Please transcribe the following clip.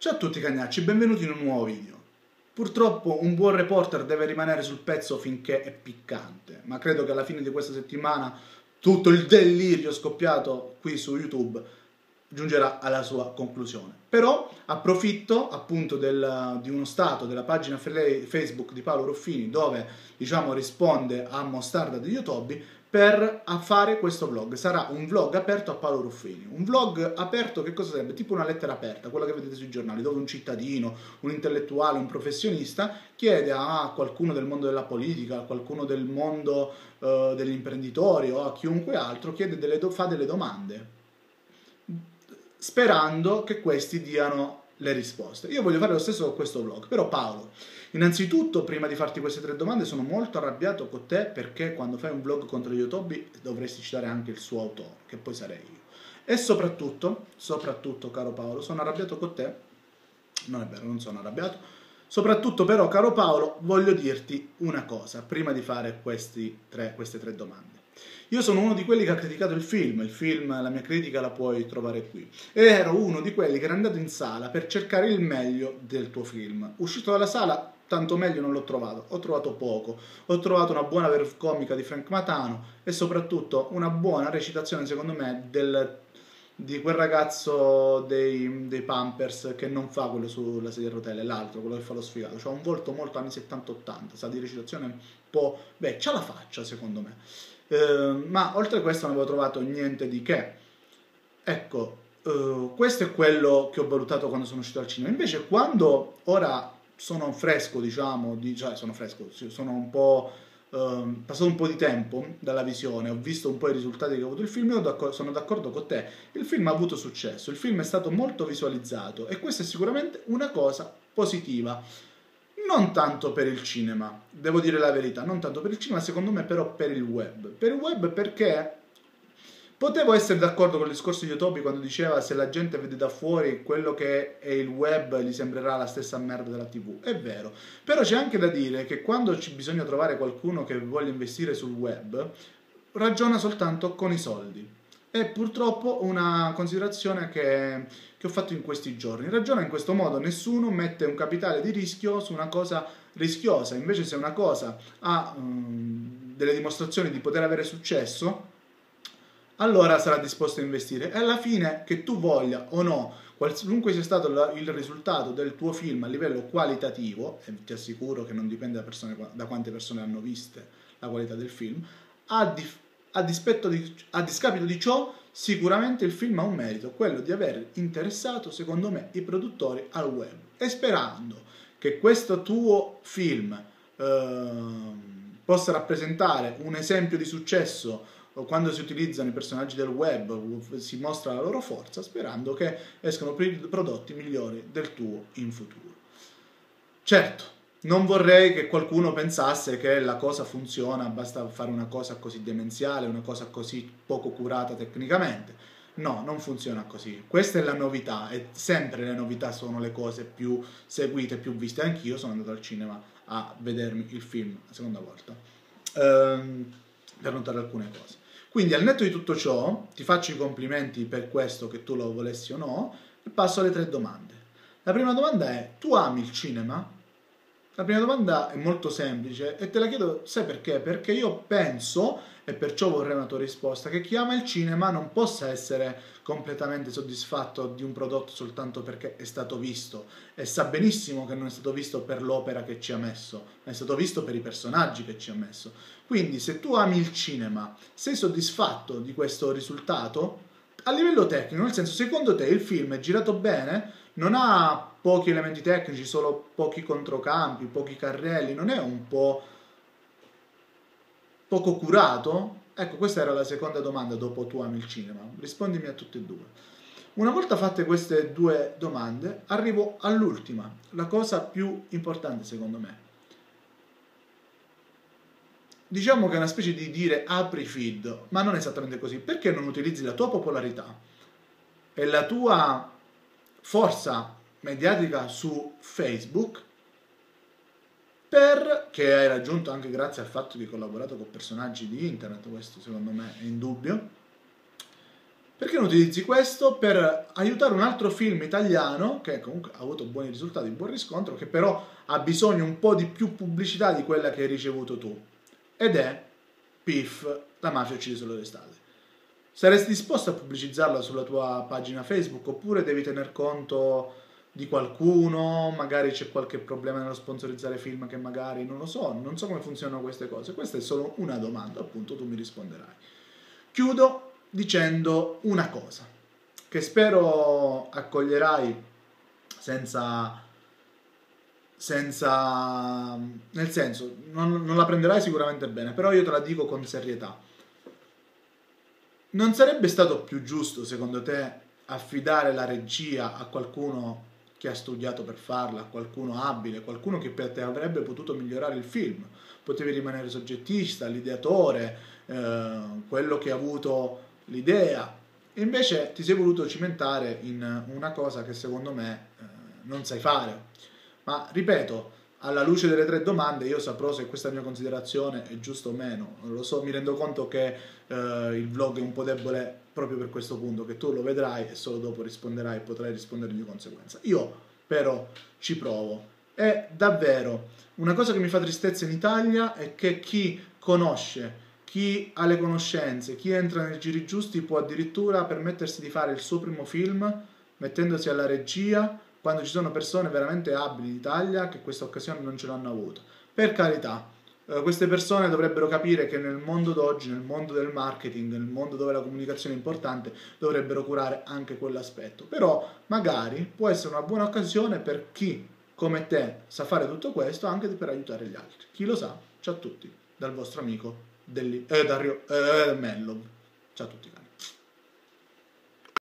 Ciao a tutti cagnacci, benvenuti in un nuovo video. Purtroppo un buon reporter deve rimanere sul pezzo finché è piccante, ma credo che alla fine di questa settimana tutto il delirio scoppiato qui su YouTube giungerà alla sua conclusione. Però approfitto appunto del, di uno stato della pagina Facebook di Paolo Ruffini dove diciamo risponde a Mostarda di YouTube per fare questo vlog. Sarà un vlog aperto a Paolo Ruffini. Un vlog aperto che cosa sarebbe? Tipo una lettera aperta, quella che vedete sui giornali, dove un cittadino, un intellettuale, un professionista chiede a qualcuno del mondo della politica, a qualcuno del mondo uh, degli imprenditori o a chiunque altro, delle fa delle domande sperando che questi diano le risposte. Io voglio fare lo stesso con questo vlog, però Paolo, innanzitutto prima di farti queste tre domande sono molto arrabbiato con te perché quando fai un vlog contro YouTube dovresti citare anche il suo autore, che poi sarei io. E soprattutto, soprattutto caro Paolo, sono arrabbiato con te, non è vero, non sono arrabbiato, soprattutto però caro Paolo voglio dirti una cosa prima di fare tre, queste tre domande. Io sono uno di quelli che ha criticato il film, il film, la mia critica la puoi trovare qui. E ero uno di quelli che era andato in sala per cercare il meglio del tuo film. Uscito dalla sala, tanto meglio non l'ho trovato, ho trovato poco. Ho trovato una buona verve comica di Frank Matano e soprattutto una buona recitazione, secondo me, del di quel ragazzo dei, dei, Pampers che non fa quello sulla sedia a rotelle, l'altro, quello che fa lo sfigato. C'ha un volto molto anni 70-80, sa di recitazione un po'... Beh, c'ha la faccia secondo me. Eh, ma oltre a questo non avevo trovato niente di che. Ecco, eh, questo è quello che ho valutato quando sono uscito al cinema. Invece quando ora sono fresco, diciamo, di, cioè sono fresco, sono un po'... Uh, passato un po' di tempo dalla visione, ho visto un po' i risultati che ha avuto il film e sono d'accordo con te. Il film ha avuto successo, il film è stato molto visualizzato e questa è sicuramente una cosa positiva non tanto per il cinema, devo dire la verità, non tanto per il cinema, secondo me però per il web. Per il web perché potevo essere d'accordo con il discorso di Otobi quando diceva se la gente vede da fuori quello che è il web gli sembrerà la stessa merda della tv. È vero, però c'è anche da dire che quando bisogna trovare qualcuno che voglia investire sul web, ragiona soltanto con i soldi. È purtroppo una considerazione che che ho fatto in questi giorni. Ragiona in questo modo, nessuno mette un capitale di rischio su una cosa rischiosa, invece se una cosa ha um, delle dimostrazioni di poter avere successo, allora sarà disposto a investire. E alla fine, che tu voglia o no, qualunque sia stato il risultato del tuo film a livello qualitativo, e ti assicuro che non dipende da, persone, da quante persone hanno visto la qualità del film, a, di, a, di, a discapito di ciò Sicuramente il film ha un merito, quello di aver interessato, secondo me, i produttori al web. E sperando che questo tuo film eh, possa rappresentare un esempio di successo quando si utilizzano i personaggi del web, si mostra la loro forza, sperando che escano prodotti migliori del tuo in futuro. Certo, non vorrei che qualcuno pensasse che la cosa funziona, basta fare una cosa così demenziale, una cosa così poco curata tecnicamente. No, non funziona così. Questa è la novità e sempre le novità sono le cose più seguite, più viste. Anch'io sono andato al cinema a vedermi il film la seconda volta ehm, per notare alcune cose. Quindi al netto di tutto ciò, ti faccio i complimenti per questo che tu lo volessi o no e passo alle tre domande. La prima domanda è, tu ami il cinema? La prima domanda è molto semplice e te la chiedo, sai perché? Perché io penso, e perciò vorrei una tua risposta, che chi ama il cinema non possa essere completamente soddisfatto di un prodotto soltanto perché è stato visto e sa benissimo che non è stato visto per l'opera che ci ha messo, ma è stato visto per i personaggi che ci ha messo. Quindi se tu ami il cinema, sei soddisfatto di questo risultato, a livello tecnico, nel senso secondo te il film è girato bene, non ha pochi elementi tecnici, solo pochi controcampi, pochi carrelli, non è un po' poco curato? Ecco, questa era la seconda domanda dopo tu ami il cinema. Rispondimi a tutte e due. Una volta fatte queste due domande, arrivo all'ultima, la cosa più importante secondo me. Diciamo che è una specie di dire apri feed, ma non esattamente così. Perché non utilizzi la tua popolarità e la tua forza mediatica su Facebook per, che hai raggiunto anche grazie al fatto di collaborato con personaggi di internet, questo secondo me è indubbio, Perché non utilizzi questo per aiutare un altro film italiano che comunque ha avuto buoni risultati, buon riscontro, che però ha bisogno un po' di più pubblicità di quella che hai ricevuto tu? Ed è PIF, la mafia uccide solo l'estate. Saresti disposto a pubblicizzarla sulla tua pagina Facebook oppure devi tener conto di qualcuno, magari c'è qualche problema nello sponsorizzare film che magari non lo so, non so come funzionano queste cose. Questa è solo una domanda, appunto tu mi risponderai. Chiudo dicendo una cosa che spero accoglierai senza senza nel senso non, non, la prenderai sicuramente bene però io te la dico con serietà non sarebbe stato più giusto secondo te affidare la regia a qualcuno che ha studiato per farla, qualcuno abile, qualcuno che per te avrebbe potuto migliorare il film potevi rimanere soggettista, l'ideatore eh, quello che ha avuto l'idea. Invece ti sei voluto cimentare in una cosa che secondo me eh, non sai fare. Ma ripeto, alla luce delle tre domande io saprò se questa mia considerazione è giusta o meno. Non lo so, mi rendo conto che eh, il vlog è un po' debole proprio per questo punto, che tu lo vedrai e solo dopo risponderai e potrai rispondere di conseguenza. Io però ci provo. E davvero, una cosa che mi fa tristezza in Italia è che chi conosce chi ha le conoscenze, chi entra nei giri giusti può addirittura permettersi di fare il suo primo film mettendosi alla regia quando ci sono persone veramente abili d'Italia che questa occasione non ce l'hanno avuto. Per carità, eh, queste persone dovrebbero capire che nel mondo d'oggi, nel mondo del marketing, nel mondo dove la comunicazione è importante, dovrebbero curare anche quell'aspetto. Però magari può essere una buona occasione per chi come te sa fare tutto questo anche per aiutare gli altri. Chi lo sa, ciao a tutti, dal vostro amico degli, eh, eh, Mellov. Ciao a tutti.